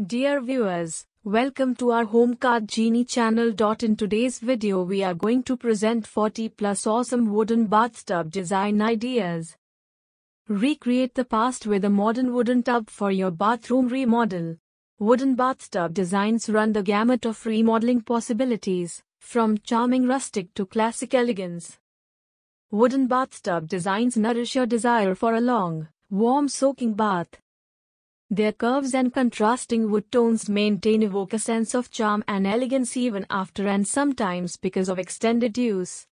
Dear viewers, welcome to our Home Homecard Genie channel. In today's video we are going to present 40 plus awesome wooden bathtub design ideas. Recreate the past with a modern wooden tub for your bathroom remodel. Wooden bathtub designs run the gamut of remodeling possibilities, from charming rustic to classic elegance. Wooden bathtub designs nourish your desire for a long, warm soaking bath. Their curves and contrasting wood tones maintain evoke a sense of charm and elegance even after and sometimes because of extended use.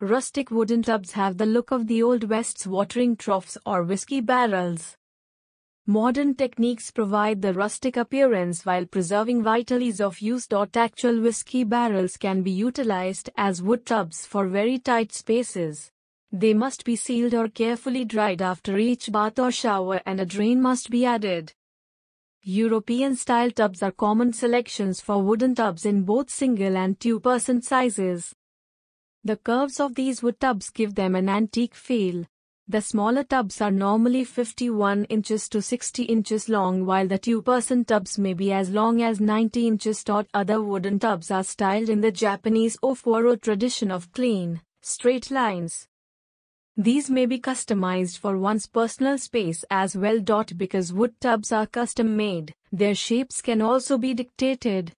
Rustic wooden tubs have the look of the Old West's watering troughs or whiskey barrels. Modern techniques provide the rustic appearance while preserving vital ease of use. Actual whiskey barrels can be utilized as wood tubs for very tight spaces. They must be sealed or carefully dried after each bath or shower and a drain must be added. European style tubs are common selections for wooden tubs in both single and two-person sizes. The curves of these wood tubs give them an antique feel. The smaller tubs are normally 51 inches to 60 inches long while the two-person tubs may be as long as 90 inches. Other wooden tubs are styled in the Japanese ofuro tradition of clean, straight lines. These may be customized for one's personal space as well. Because wood tubs are custom made, their shapes can also be dictated.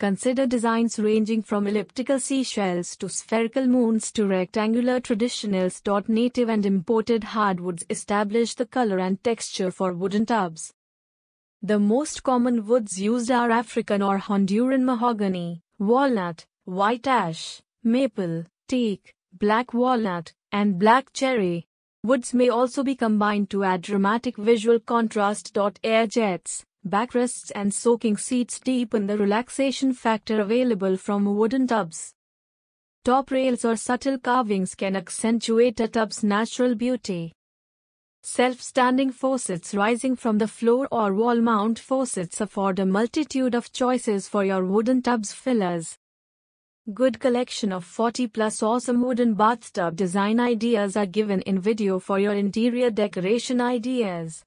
Consider designs ranging from elliptical seashells to spherical moons to rectangular traditionals. Native and imported hardwoods establish the color and texture for wooden tubs. The most common woods used are African or Honduran mahogany, walnut, white ash, maple, teak, black walnut, and black cherry. Woods may also be combined to add dramatic visual contrast. Air jets, backrests and soaking seats deepen the relaxation factor available from wooden tubs. Top rails or subtle carvings can accentuate a tub's natural beauty. Self-standing faucets rising from the floor or wall mount faucets afford a multitude of choices for your wooden tubs fillers. Good collection of 40 plus awesome wooden bathtub design ideas are given in video for your interior decoration ideas.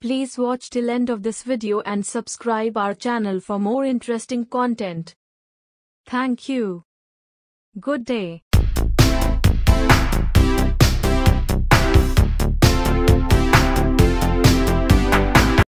Please watch till end of this video and subscribe our channel for more interesting content. Thank you. Good day.